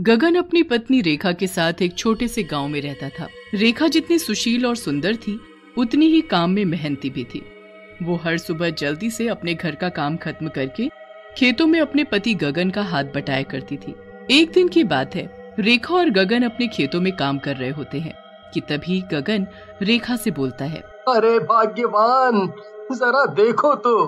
गगन अपनी पत्नी रेखा के साथ एक छोटे से गाँव में रहता था। रेखा जितनी सुशील और सुंदर थी, उतनी ही काम में मेहनती भी थी। वो हर सुबह जल्दी से अपने घर का काम खत्म करके खेतों में अपने पति गगन का हाथ बटाया करती थी। एक दिन की बात है, रेखा और गगन अपने खेतों में काम कर रहे होते हैं, कि तभी गगन रेखा से बोलता है, अरे भाग्यवान, जरा देखो तो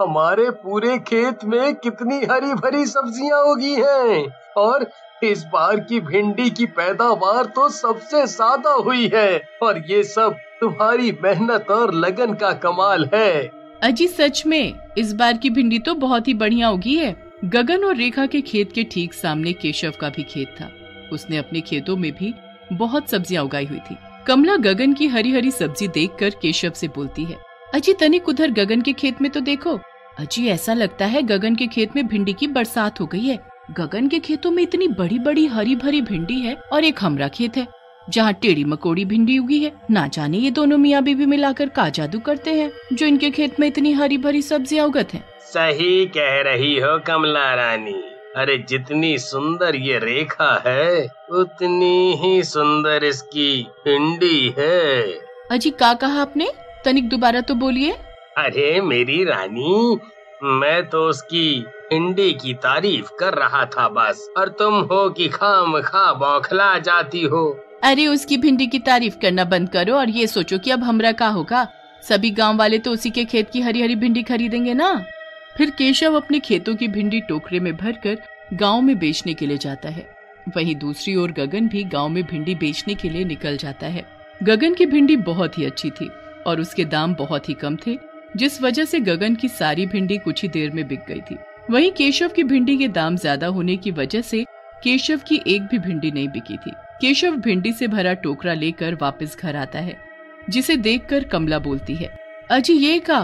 हमारे पूरे खेत में कितनी हरी भरी सब्ज़ियाँ उगी हैं, और इस बार की भिंडी की पैदावार तो सबसे ज़्यादा हुई है, और ये सब तुम्हारी मेहनत और लगन का कमाल है। अजी, सच में, इस बार की भिंडी तो बहुत ही बढ़िया उगी है। गगन और रेखा के खेत के ठीक सामने केशव का भी खेत था। उसने अपने खेतों में भी बहुत सब्ज़ियाँ उगाई हुई थी। कमला गगन की हरी हरी सब्ज़ी देखकर केशव से बोलती है, अजी, तनिक उधर गगन के खेत में तो देखो। अजी, ऐसा लगता है गगन के खेत में भिंडी की बरसात हो गई है। गगन के खेतों में इतनी बड़ी बड़ी हरी भरी भिंडी है और एक हमरा खेत है जहाँ टेढ़ी मकोड़ी भिंडी उगी है। ना जाने ये दोनों मियाँ बीवी मिलाकर का जादू करते हैं जो इनके खेत में इतनी हरी भरी सब्ज़ियाँ उगत हैं। सही कह रही हो कमला रानी। अरे जितनी सुंदर ये रेखा है उतनी ही सुंदर इसकी भिंडी है। अजी का कहा आपने? तनिक दोबारा तो बोलिए। अरे मेरी रानी मैं तो उसकी भिंडी की तारीफ़ कर रहा था बस। और तुम हो कि खाम खा बौखला जाती हो। अरे, उसकी भिंडी की तारीफ़ करना बंद करो और ये सोचो कि अब हमरा का होगा। सभी गाँव वाले तो उसी के खेत की हरी हरी भिंडी खरीदेंगे ना? फिर केशव अपने खेतों की भिंडी टोकरे में भरकर गाँव में बेचने के लिए जाता है। वहीं दूसरी ओर गगन भी गाँव में भिंडी बेचने के लिए निकल जाता है। गगन की भिंडी बहुत ही अच्छी थी और उसके दाम बहुत ही कम थे, जिस वजह से गगन की सारी भिंडी कुछ ही देर में बिक गई थी। वहीं केशव की भिंडी के दाम ज़्यादा होने की वजह से केशव की एक भी भिंडी नहीं बिकी थी। केशव भिंडी से भरा टोकरा लेकर वापस घर आता है जिसे देखकर कमला बोलती है अजी ये का?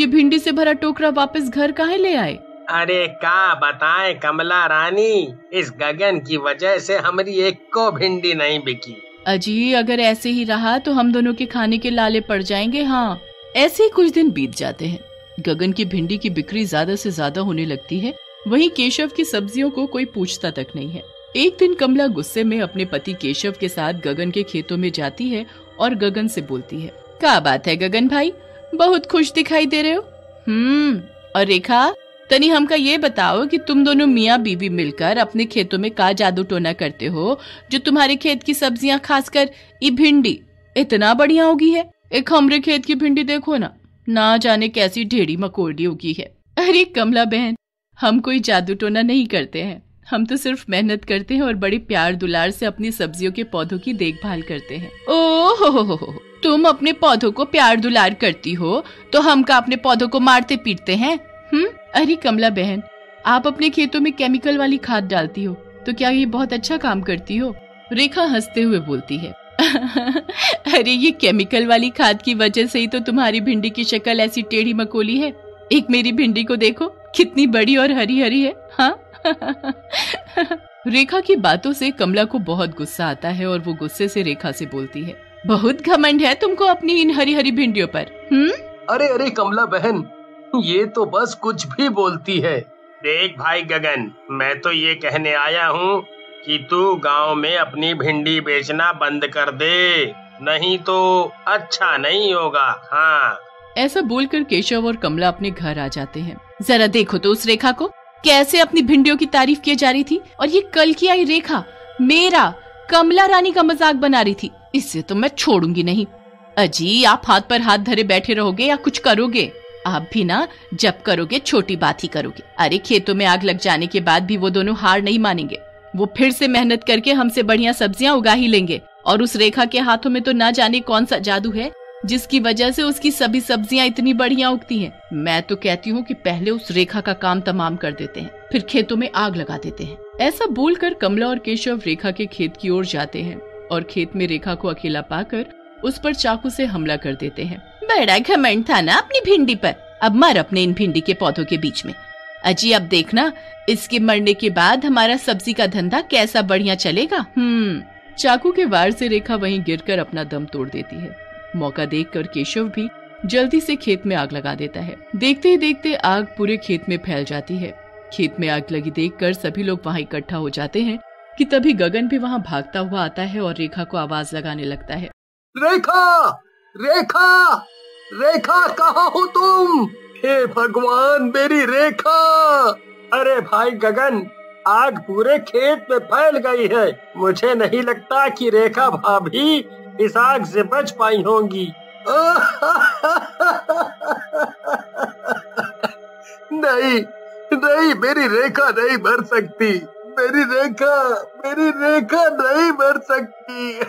ये भिंडी से भरा टोकरा वापस घर कहा ले आए? अरे का बताए कमला रानी इस गगन की वजह से हमारी एक को भिंडी नहीं बिकी। अजी अगर ऐसे ही रहा तो हम दोनों के खाने के लाले पड़ जाएँगे हाँ। ऐसे ही कुछ दिन बीत जाते हैं। गगन की भिंडी की बिक्री ज़्यादा से ज़्यादा होने लगती है, वहीं केशव की सब्जियों को कोई पूछता तक नहीं है। एक दिन कमला गुस्से में अपने पति केशव के साथ गगन के खेतों में जाती है और गगन से बोलती है, क्या बात है गगन भाई? बहुत खुश दिखाई दे रहे हो? हम्म और रेखा, तनी हमका ये बताओ कि तुम दोनों मियाँ बीवी मिलकर अपने खेतों में का जादू टोना करते हो, जो तुम्हारे खेत की सब्ज़ियाँ खासकर ये भिंडी, इतना बढ़िया होगी है? एक हमरे खेत की भिंडी देखो ना। ना जाने कैसी ढेड़ी मकोड़ी होगी है। अरे कमला बहन, हम कोई जादू टोना नहीं करते हैं। हम तो सिर्फ़ मेहनत करते हैं और बड़ी प्यार दुलार से अपनी सब्जियों के पौधों की देखभाल करते हैं। ओ हो हो हो तुम अपने पौधों को प्यार दुलार करती हो तो हम का अपने पौधों को मारते पीटते हैं? हम्म अरे कमला बहन, आप अपने खेतों में केमिकल वाली खाद डालती हो तो क्या ये बहुत अच्छा काम करती हो? रेखा हँसते हुए बोलती है। अरे ये केमिकल वाली खाद की वजह से ही तो तुम्हारी भिंडी की शक्ल ऐसी टेढ़ी मकोली है। एक मेरी भिंडी को देखो कितनी बड़ी और हरी हरी है हाँ? रेखा की बातों से कमला को बहुत गुस्सा आता है और वो गुस्से से रेखा से बोलती है बहुत घमंड है तुमको अपनी इन हरी हरी भिंडियों पर हम्म अरे अरे कमला बहन ये तो बस कुछ भी बोलती है। देख भाई गगन मैं तो ये कहने आया हूँ कि तू गाँव में अपनी भिंडी बेचना बंद कर दे, नहीं तो अच्छा नहीं होगा। हाँ। ऐसा बोलकर केशव और कमला अपने घर आ जाते हैं। जरा देखो तो उस रेखा को। कैसे अपनी भिंडियों की तारीफ़ की जा रही थी? और ये कल की आई रेखा, मेरा, कमला रानी का मज़ाक बना रही थी। इससे तो मैं छोड़ूँगी नहीं। अजी, आप हाथ पर हाथ धरे बैठे रहोगे या कुछ करोगे? आप भी ना, जब करोगे, छोटी बात ही करोगे। अरे, खेतों में आग लग जाने के बाद भी वो दोनों हार नहीं मानेंगे। वो फिर से मेहनत करके हमसे बढ़िया सब्ज़ियाँ उगा ही लेंगे। और उस रेखा के हाथों में तो ना जाने कौन सा जादू है, जिसकी वजह से उसकी सभी सब्ज़ियाँ इतनी बढ़िया उगती हैं। मैं तो कहती हूँ कि पहले उस रेखा का काम तमाम कर देते हैं, फिर खेतों में आग लगा देते हैं। ऐसा बोलकर कमला और केशव रेखा के खेत की ओर जाते हैं और खेत में रेखा को अकेला पाकर उस पर चाकू से हमला कर देते हैं। बड़ा घमंड था ना अपनी भिंडी पर। अब मर अपने इन भिंडी के पौधों के बीच में। अजी, अब देखना, इसके मरने के बाद हमारा सब्ज़ी का धंधा कैसा बढ़िया चलेगा? हम्म। चाकू के वार से रेखा वहीं गिरकर अपना दम तोड़ देती है। मौका देखकर केशव भी जल्दी से खेत में आग लगा देता है। देखते ही देखते आग पूरे खेत में फैल जाती है। खेत में आग लगी देखकर सभी लोग वहाँ इकट्ठा हो जाते हैं कि तभी गगन भी वहाँ भागता हुआ आता है और रेखा को आवाज़ लगाने लगता है। रेखा! रेखा! रेखा, कहा हो तुम? हे भगवान, मेरी रेखा। अरे भाई गगन, आग पूरे खेत में फैल गई है। मुझे नहीं लगता कि रेखा भाभी इस आग से बच पाई होंगी। नहीं नहीं, मेरी रेखा नहीं मर सकती। मेरी रेखा मेरी रेखा नहीं मर सकती।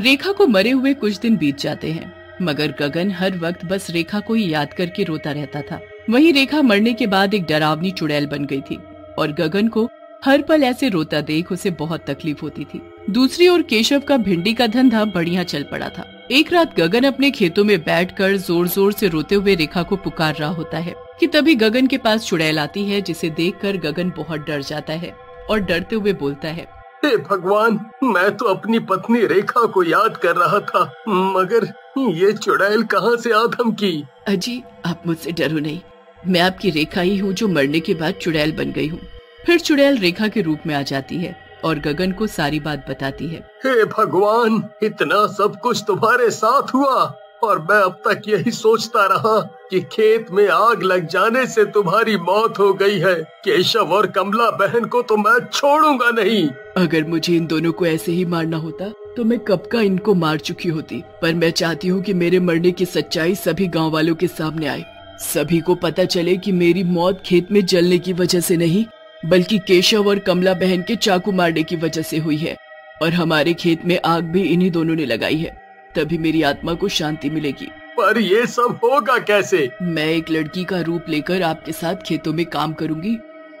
रेखा को मरे हुए कुछ दिन बीत जाते हैं। मगर गगन हर वक्त बस रेखा को ही याद करके रोता रहता था। वही रेखा मरने के बाद एक डरावनी चुड़ैल बन गई थी और गगन को हर पल ऐसे रोता देख उसे बहुत तकलीफ़ होती थी। दूसरी ओर केशव का भिंडी का धंधा बढ़िया चल पड़ा था। एक रात गगन अपने खेतों में बैठकर ज़ोर ज़ोर से रोते हुए रेखा को पुकार रहा होता है कि तभी गगन के पास चुड़ैल आती है, जिसे देखकर गगन बहुत डर जाता है और डरते हुए बोलता है हे भगवान मैं तो अपनी पत्नी रेखा को याद कर रहा था मगर ये चुड़ैल कहाँ से आदम की? अजी आप मुझसे डरो नहीं। मैं आपकी रेखा ही हूँ जो मरने के बाद चुड़ैल बन गई हूँ। फिर चुड़ैल रेखा के रूप में आ जाती है और गगन को सारी बात बताती है। हे भगवान इतना सब कुछ तुम्हारे साथ हुआ। और मैं अब तक यही सोचता रहा कि खेत में आग लग जाने से तुम्हारी मौत हो गई है। केशव और कमला बहन को तो मैं छोड़ूँगा नहीं। अगर मुझे इन दोनों को ऐसे ही मारना होता तो मैं कब का इनको मार चुकी होती। पर मैं चाहती हूँ कि मेरे मरने की सच्चाई सभी गाँव वालों के सामने आए। सभी को पता चले कि मेरी मौत खेत में जलने की वजह से नहीं, बल्कि केशव और कमला बहन के चाकू मारने की वजह से हुई है। और हमारे खेत में आग भी इन्हीं दोनों ने लगाई है। तभी मेरी आत्मा को शांति मिलेगी। पर ये सब होगा कैसे? मैं एक लड़की का रूप लेकर आपके साथ खेतों में काम करूँगी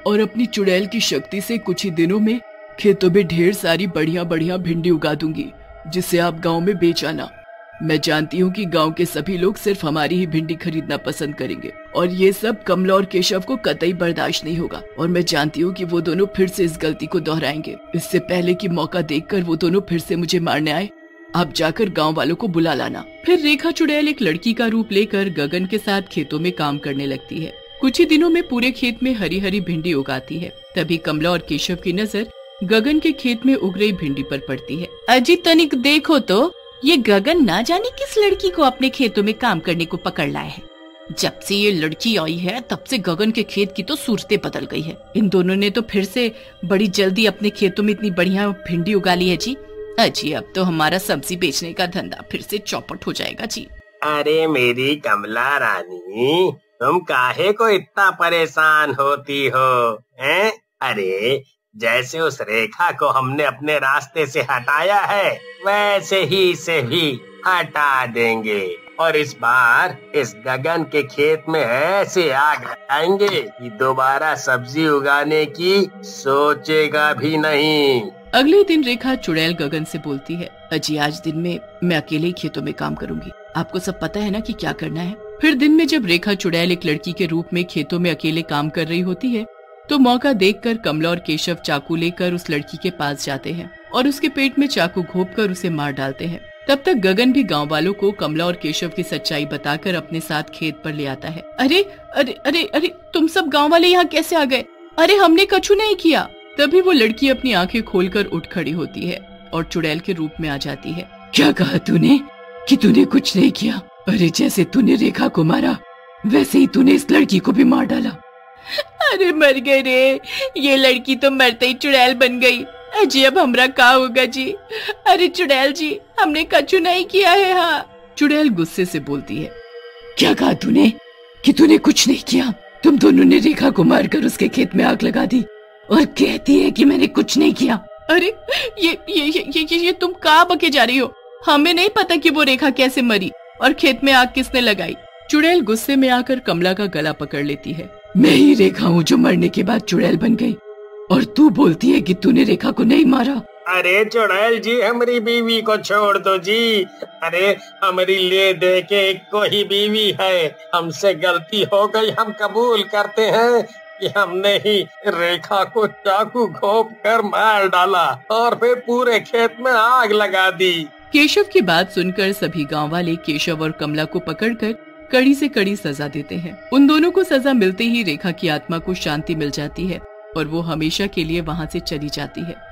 और अपनी चुड़ैल की शक्ति से कुछ ही दिनों में खेतों में ढेर सारी बढ़िया बढ़िया भिंडी उगा दूँगी जिसे आप गाँव में बेच आना। मैं जानती हूँ कि गाँव के सभी लोग सिर्फ़ हमारी ही भिंडी खरीदना पसंद करेंगे और ये सब कमला और केशव को कतई बर्दाश्त नहीं होगा। और मैं जानती हूँ कि वो दोनों फिर से इस गलती को दोहराएँगे। इससे पहले कि मौका देखकर वो दोनों फिर से मुझे मारने आए आप जाकर गाँव वालों को बुला लाना। फिर रेखा चुड़ैल एक लड़की का रूप लेकर गगन के साथ खेतों में काम करने लगती है। कुछ ही दिनों में पूरे खेत में हरी हरी भिंडी उगाती है। तभी कमला और केशव की नज़र गगन के खेत में उग रही भिंडी पर पड़ती है। अजीत तनिक देखो तो ये गगन ना जाने किस लड़की को अपने खेतों में काम करने को पकड़ लाया है। जब से ये लड़की आई है, तब से गगन के खेत की तो सूरतें बदल गई है। इन दोनों ने तो फिर से बड़ी जल्दी अपने खेतों में इतनी बढ़िया भिंडी उगा ली है जी। अजी अब तो हमारा सब्ज़ी बेचने का धंधा फिर से चौपट हो जाएगा, जी। अरे मेरी कमला रानी, तुम काहे को इतना परेशान होती हो, हैं? अरे, जैसे उस रेखा को हमने अपने रास्ते से हटाया है, वैसे ही इसे भी हटा देंगे। और इस बार इस गगन के खेत में ऐसे आग लगाएँगे कि दोबारा सब्ज़ी उगाने की सोचेगा भी नहीं। अगले दिन रेखा चुड़ैल गगन से बोलती है, अजी, आज दिन में मैं अकेले खेतों में काम करूँगी। आपको सब पता है ना कि क्या करना है? फिर दिन में जब रेखा चुड़ैल एक लड़की के रूप में खेतों में अकेले काम कर रही होती है तो मौका देखकर कमला और केशव चाकू लेकर उस लड़की के पास जाते हैं और उसके पेट में चाकू घोप कर उसे मार डालते हैं। तब तक गगन भी गाँव वालों को कमला और केशव की सच्चाई बताकर अपने साथ खेत पर ले आता है। अरे अरे अरे अरे, तुम सब गाँव वाले यहाँ कैसे आ गए? अरे, हमने कछु नहीं किया। तभी वो लड़की अपनी आँखें खोलकर उठ खड़ी होती है और चुड़ैल के रूप में आ जाती है। क्या कहा तूने? कि तूने कुछ नहीं किया? अरे जैसे तूने रेखा को मारा वैसे ही तूने इस लड़की को भी मार डाला। अरे मर गए रे। ये लड़की तो मरते ही चुड़ैल बन गई। अजी अब हमरा का होगा जी? अरे चुड़ैल जी हमने कछु नहीं किया है हाँ। चुड़ैल गुस्से से बोलती है। क्या कहा तूने? कि तूने कुछ नहीं किया? तुम दोनों ने रेखा को मारकर उसके खेत में आग लगा दी। और कहती है कि मैंने कुछ नहीं किया। अरे ये ये ये ये, ये, ये तुम कहा बके जा रही हो? हमें नहीं पता कि वो रेखा कैसे मरी और खेत में आग किसने लगाई। चुड़ैल गुस्से में आकर कमला का गला पकड़ लेती है। मैं ही रेखा हूँ जो मरने के बाद चुड़ैल बन गई। और तू बोलती है कि तूने रेखा को नहीं मारा। अरे चुड़ैल जी हमारी बीवी को छोड़ दो जी। अरे हमारी ले दे के को ही बीवी है। हमसे गलती हो गई हम कबूल करते हैं। कि हमने ही रेखा को चाकू घोप कर मार डाला और फिर पूरे खेत में आग लगा दी। केशव की बात सुनकर सभी गाँव वाले केशव और कमला को पकड़कर कड़ी से कड़ी सजा देते हैं। उन दोनों को सजा मिलते ही रेखा की आत्मा को शांति मिल जाती है और वो हमेशा के लिए वहाँ से चली जाती है।